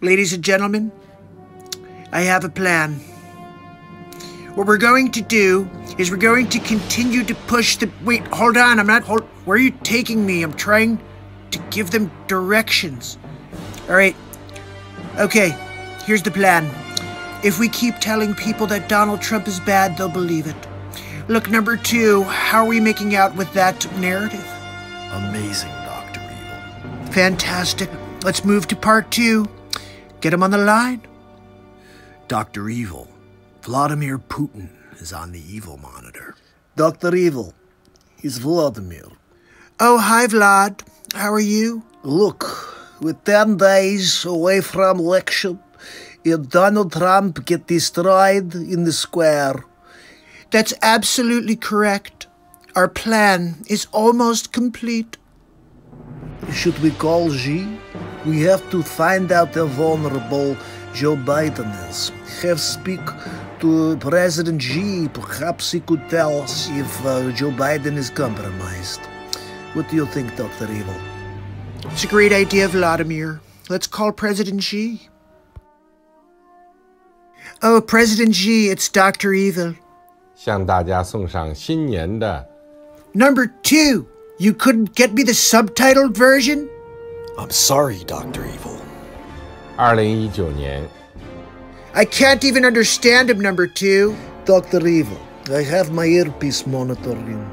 ladies and gentlemen, I have a plan. What we're going to do is we're going to continue to push the. Wait, hold on. I'm not. Hold. Where are you taking me? I'm trying to give them directions. All right. Okay, here's the plan. If we keep telling people that Donald Trump is bad, they'll believe it. Look, number two, how are we making out with that narrative? Amazing, Dr. Evil. Fantastic. Let's move to part two. Get him on the line. Dr. Evil, Vladimir Putin is on the evil monitor. Dr. Evil, he's Vladimir. Oh, hi, Vlad. How are you? Look, with 10 days away from election, if Donald Trump get destroyed in the square. That's absolutely correct. Our plan is almost complete. Should we call Xi? We have to find out how vulnerable Joe Biden is. Have speak to President Xi. Perhaps he could tell us if uh, Joe Biden is compromised. What do you think, Dr. Evil? It's a great idea, Vladimir. Let's call President Xi. Oh, President Xi, it's Dr. Evil. 向大家送上新年的 Number two, you couldn't get me the subtitled version? I'm sorry, Dr. Evil. 2019年. I can't even understand him, number two. Dr. Evil, I have my earpiece monitoring.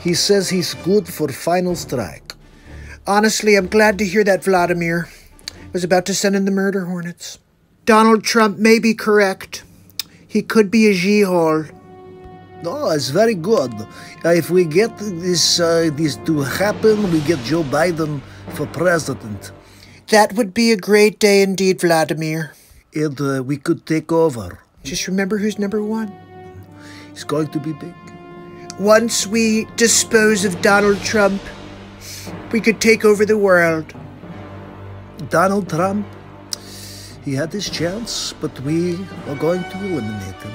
He says he's good for final strike. Honestly, I'm glad to hear that, Vladimir. I was about to send in the murder hornets. Donald Trump may be correct. He could be a G-hole. No, it's very good. Uh, if we get this, uh, this to happen, we get Joe Biden for president, That would be a great day indeed, Vladimir. and uh, we could take over. Just remember who's number one. It's going to be big. Once we dispose of Donald Trump, we could take over the world. Donald Trump, he had his chance, but we are going to eliminate him.